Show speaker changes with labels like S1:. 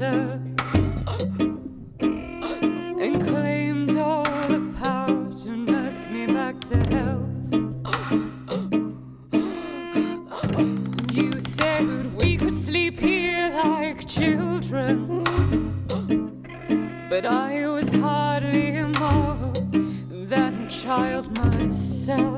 S1: and claimed all the power to nurse me back to health. You said we could sleep here like children, but I was hardly more than a child myself.